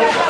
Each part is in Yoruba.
Yeah.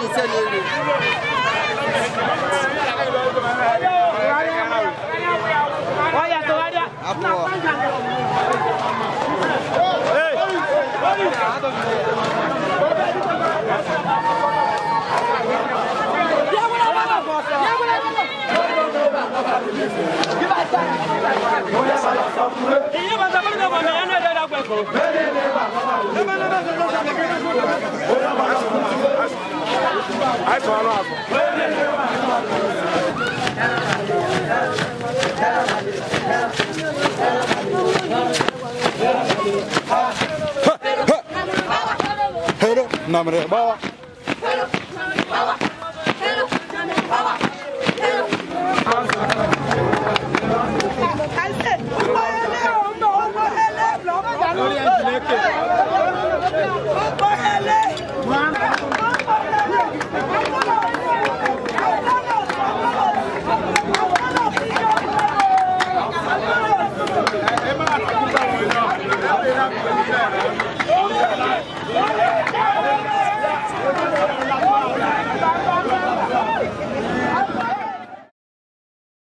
di sẹ́ni rè. ọ̀yà tó wáyà. apò. Iye bàtà bàtà bàtà bàtà yẹn náà dẹ́dá gbẹ̀kọ̀. Bẹ́ẹ̀ ni ẹ bá bàtà bàtà. Ẹ bá bàtà bàtà bàtà. Aịsọ anụ afọ. Hero, namre bawa. Hero, namre bawa.